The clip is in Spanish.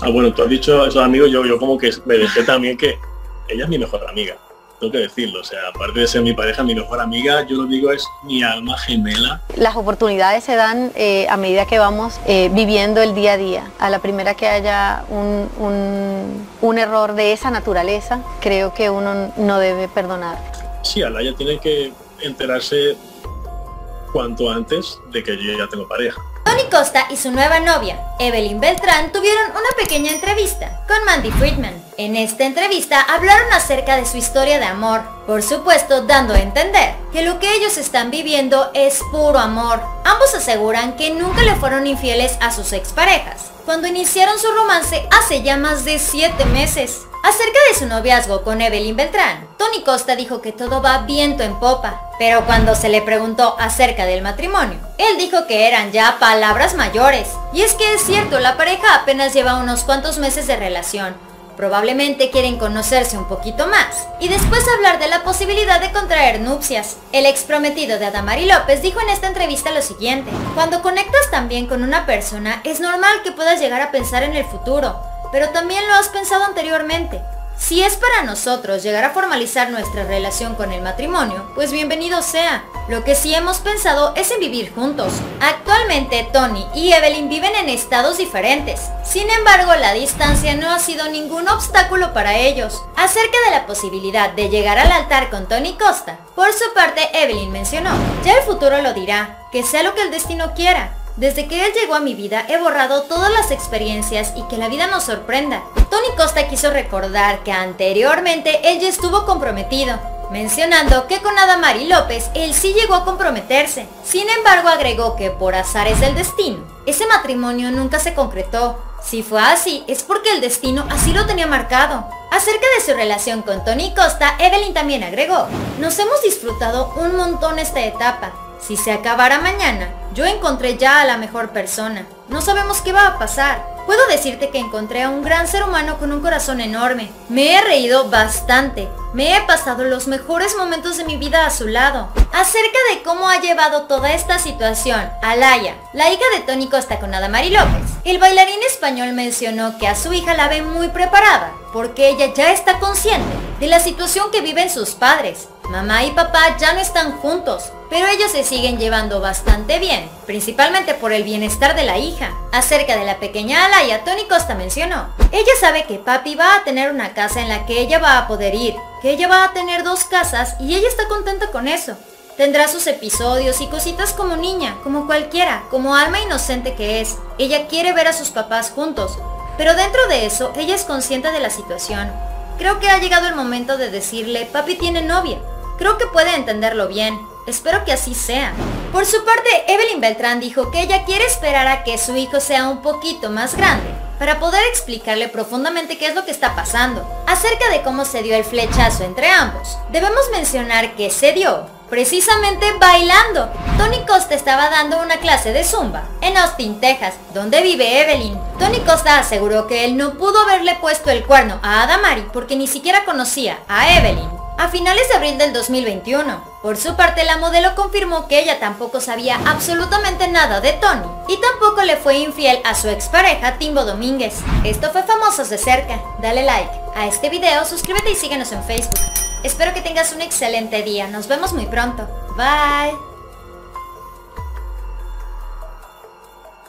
Ah, bueno, tú has dicho esos amigos, yo, yo como que me dejé también que ella es mi mejor amiga. Tengo que decirlo, o sea, aparte de ser mi pareja, mi mejor amiga, yo lo digo es mi alma gemela. Las oportunidades se dan eh, a medida que vamos eh, viviendo el día a día. A la primera que haya un, un, un error de esa naturaleza, creo que uno no debe perdonar. Sí, Alaya tiene que enterarse cuanto antes de que yo ya tengo pareja. Costa y su nueva novia, Evelyn Beltrán, tuvieron una pequeña entrevista con Mandy Friedman. En esta entrevista hablaron acerca de su historia de amor, por supuesto dando a entender que lo que ellos están viviendo es puro amor. Ambos aseguran que nunca le fueron infieles a sus exparejas, cuando iniciaron su romance hace ya más de 7 meses. Acerca de su noviazgo con Evelyn Beltrán, Tony Costa dijo que todo va viento en popa, pero cuando se le preguntó acerca del matrimonio, él dijo que eran ya palabras mayores. Y es que es cierto, la pareja apenas lleva unos cuantos meses de relación. Probablemente quieren conocerse un poquito más y después hablar de la posibilidad de contraer nupcias. El ex prometido de Adamari López dijo en esta entrevista lo siguiente, cuando conectas también con una persona es normal que puedas llegar a pensar en el futuro, pero también lo has pensado anteriormente. Si es para nosotros llegar a formalizar nuestra relación con el matrimonio, pues bienvenido sea. Lo que sí hemos pensado es en vivir juntos. Actualmente Tony y Evelyn viven en estados diferentes. Sin embargo, la distancia no ha sido ningún obstáculo para ellos. Acerca de la posibilidad de llegar al altar con Tony Costa, por su parte Evelyn mencionó, ya el futuro lo dirá, que sea lo que el destino quiera. Desde que él llegó a mi vida he borrado todas las experiencias y que la vida nos sorprenda. Tony Costa quiso recordar que anteriormente él ya estuvo comprometido, mencionando que con Adamari López él sí llegó a comprometerse. Sin embargo agregó que por azares del destino, ese matrimonio nunca se concretó. Si fue así, es porque el destino así lo tenía marcado. Acerca de su relación con Tony Costa, Evelyn también agregó, nos hemos disfrutado un montón esta etapa. Si se acabara mañana, yo encontré ya a la mejor persona. No sabemos qué va a pasar. Puedo decirte que encontré a un gran ser humano con un corazón enorme. Me he reído bastante. Me he pasado los mejores momentos de mi vida a su lado. Acerca de cómo ha llevado toda esta situación, Alaya, la hija de Tony Costa con Adamari López, el bailarín español mencionó que a su hija la ve muy preparada, porque ella ya está consciente de la situación que viven sus padres. Mamá y papá ya no están juntos, pero ellos se siguen llevando bastante bien, principalmente por el bienestar de la hija. Acerca de la pequeña Alaya, Tony Costa mencionó, ella sabe que papi va a tener una casa en la que ella va a poder ir, que ella va a tener dos casas y ella está contenta con eso. Tendrá sus episodios y cositas como niña, como cualquiera, como alma inocente que es. Ella quiere ver a sus papás juntos, pero dentro de eso ella es consciente de la situación. Creo que ha llegado el momento de decirle, papi tiene novia. Creo que puede entenderlo bien. Espero que así sea. Por su parte, Evelyn Beltrán dijo que ella quiere esperar a que su hijo sea un poquito más grande para poder explicarle profundamente qué es lo que está pasando. Acerca de cómo se dio el flechazo entre ambos, debemos mencionar que se dio precisamente bailando. Tony Costa estaba dando una clase de zumba en Austin, Texas, donde vive Evelyn. Tony Costa aseguró que él no pudo haberle puesto el cuerno a Adamari porque ni siquiera conocía a Evelyn a finales de abril del 2021. Por su parte, la modelo confirmó que ella tampoco sabía absolutamente nada de Tony y tampoco le fue infiel a su expareja Timbo Domínguez. Esto fue Famosos de cerca. Dale like a este video, suscríbete y síguenos en Facebook. Espero que tengas un excelente día. Nos vemos muy pronto. Bye.